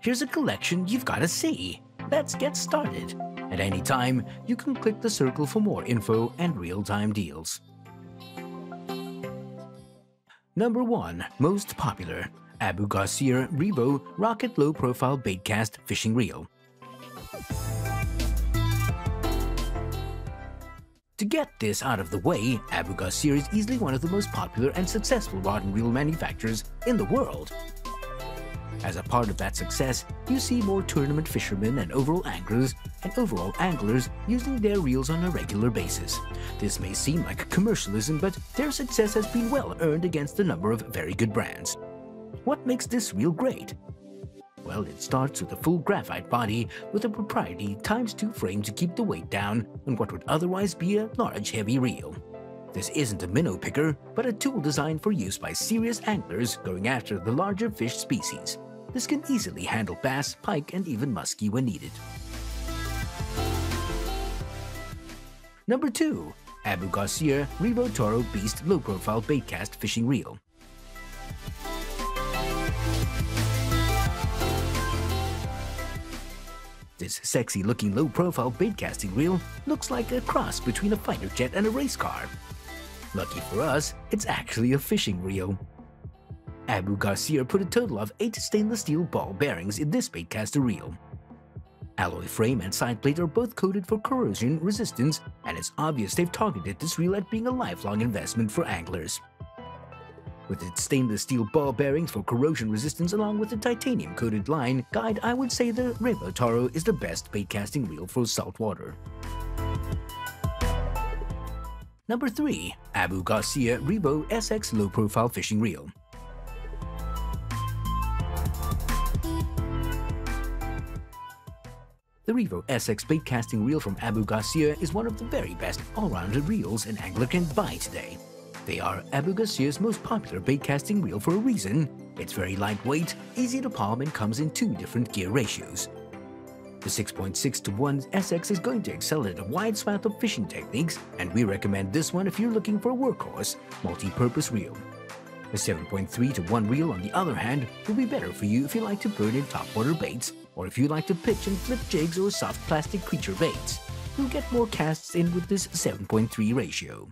here's a collection you've gotta see. Let's get started. At any time, you can click the circle for more info and real-time deals. Number 1. Most popular Abu Garcia Revo Rocket Low Profile Baitcast Fishing Reel. To get this out of the way, Abu Garcia is easily one of the most popular and successful rod and reel manufacturers in the world. As a part of that success, you see more tournament fishermen and overall anglers and overall anglers using their reels on a regular basis. This may seem like commercialism, but their success has been well earned against a number of very good brands. What makes this reel great? Well, it starts with a full graphite body with a proprietary times 2 frame to keep the weight down on what would otherwise be a large heavy reel. This isn't a minnow picker, but a tool designed for use by serious anglers going after the larger fish species. This can easily handle bass, pike, and even muskie when needed. Number 2. Abu Garcia Revo Toro Beast Low Profile Baitcast Fishing Reel. This sexy looking low profile baitcasting reel looks like a cross between a fighter jet and a race car. Lucky for us, it's actually a fishing reel. Abu Garcia put a total of 8 stainless steel ball bearings in this baitcaster reel. Alloy frame and side plate are both coated for corrosion resistance and it's obvious they've targeted this reel at being a lifelong investment for anglers. With its stainless steel ball bearings for corrosion resistance along with the titanium coated line guide, I would say the Revo Toro is the best bait casting reel for saltwater. Number 3. Abu Garcia Revo SX Low Profile Fishing Reel. The Revo SX bait casting reel from Abu Garcia is one of the very best all-rounded reels an angler can buy today. They are Abu Garcia's most popular bait casting reel for a reason. It's very lightweight, easy to palm and comes in two different gear ratios. The 6.6 to 1 SX is going to excel at a wide swath of fishing techniques and we recommend this one if you're looking for a workhorse, multi-purpose reel. The 7.3 to 1 reel on the other hand will be better for you if you like to burn in topwater baits or if you like to pitch and flip jigs or soft plastic creature baits. You'll get more casts in with this 7.3 ratio.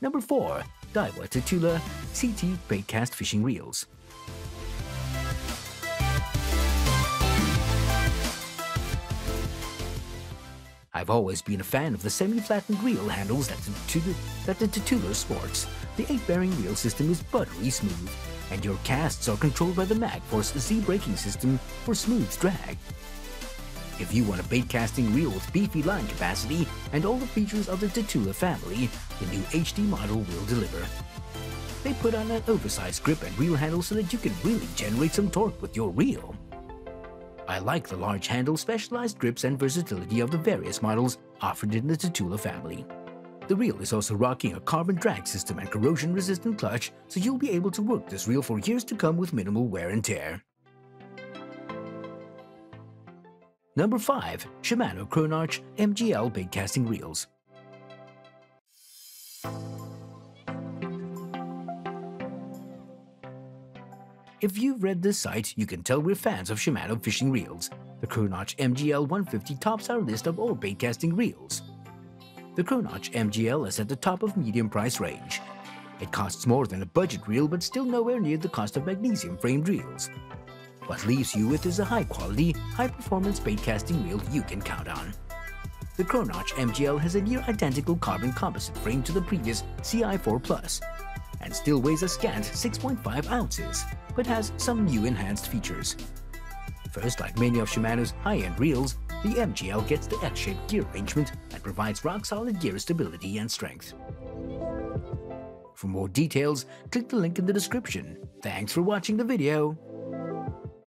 Number 4. Daiwa Tatula CT Baitcast Fishing Reels. I've always been a fan of the semi-flattened reel handles that the, that Tatula sports. The 8-bearing reel system is buttery smooth, and your casts are controlled by the Magforce Z braking system for smooth drag. If you want a bait casting reel with beefy line capacity and all the features of the Tatula family, the new HD model will deliver. They put on an oversized grip and reel handle so that you can really generate some torque with your reel. I like the large handle, specialized grips, and versatility of the various models offered in the Tatula family. The reel is also rocking a carbon drag system and corrosion-resistant clutch, so you'll be able to work this reel for years to come with minimal wear and tear. Number 5. Shimano Chronarch MGL Bait Casting Reels If you've read this site, you can tell we're fans of Shimano fishing reels. The Chronarch MGL 150 tops our list of all baitcasting reels. The Chronarch MGL is at the top of medium price range. It costs more than a budget reel but still nowhere near the cost of magnesium framed reels. What leaves you with is a high quality, high performance baitcasting reel you can count on. The Chronarch MGL has a near identical carbon composite frame to the previous CI4 Plus and still weighs a scant 6.5 ounces but has some new enhanced features. First, like many of Shimano's high-end reels, the MGL gets the X-Ship gear arrangement and provides rock-solid gear stability and strength. For more details, click the link in the description. Thanks for watching the video.